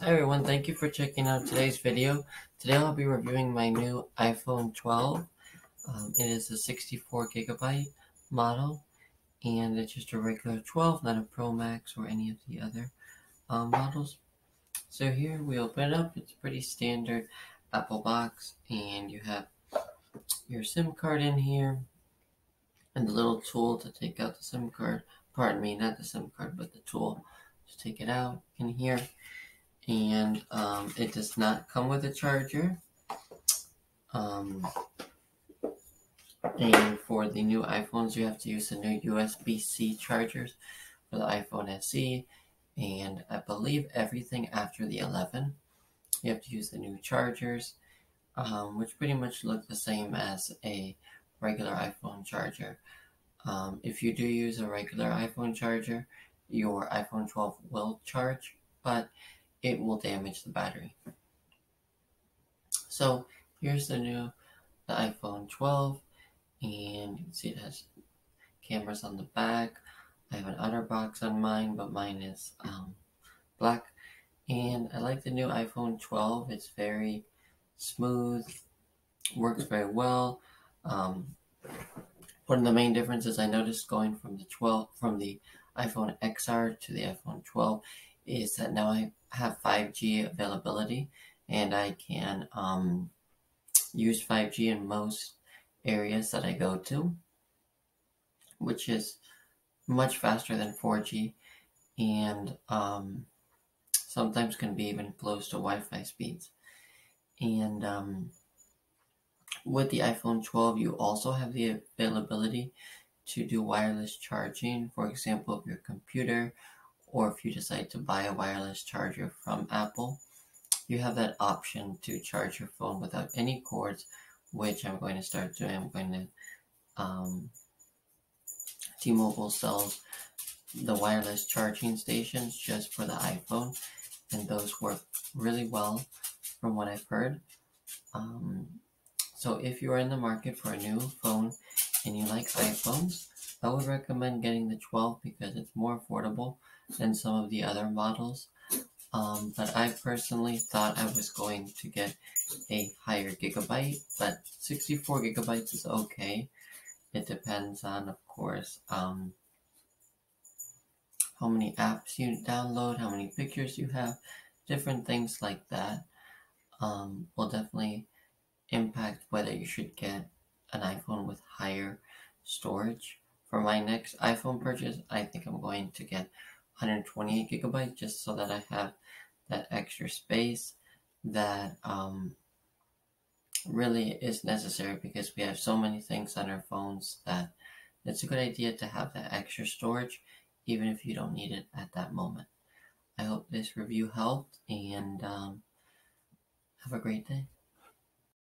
Hi everyone, thank you for checking out today's video. Today I'll be reviewing my new iPhone 12. Um, it is a 64 gigabyte model and it's just a regular 12, not a Pro Max or any of the other um, models. So here we open it up, it's a pretty standard Apple box and you have your SIM card in here and the little tool to take out the SIM card. Pardon me, not the SIM card, but the tool to take it out in here and um, it does not come with a charger. Um, and for the new iPhones, you have to use the new USB-C chargers for the iPhone SE, and I believe everything after the 11, you have to use the new chargers, um, which pretty much look the same as a regular iPhone charger. Um, if you do use a regular iPhone charger, your iPhone 12 will charge, but it will damage the battery. So here's the new the iPhone 12 and you can see it has cameras on the back. I have an OtterBox on mine, but mine is um, black. And I like the new iPhone 12. It's very smooth, works very well. Um, one of the main differences I noticed going from the 12 from the iPhone XR to the iPhone 12 is that now I have 5G availability and I can um, use 5G in most areas that I go to, which is much faster than 4G and um, sometimes can be even close to Wi-Fi speeds. And um, with the iPhone 12, you also have the availability to do wireless charging, for example, of your computer or if you decide to buy a wireless charger from Apple, you have that option to charge your phone without any cords, which I'm going to start doing. I'm going to, um, T-Mobile sells the wireless charging stations just for the iPhone, and those work really well from what I've heard. Um, so if you are in the market for a new phone and you like iPhones, I would recommend getting the 12 because it's more affordable than some of the other models. Um, but I personally thought I was going to get a higher gigabyte, but 64 gigabytes is okay. It depends on, of course, um, how many apps you download, how many pictures you have, different things like that um, will definitely impact whether you should get an iPhone with higher storage. For my next iPhone purchase, I think I'm going to get 128 gigabyte just so that I have that extra space that um, really is necessary because we have so many things on our phones that it's a good idea to have that extra storage even if you don't need it at that moment. I hope this review helped and um, have a great day.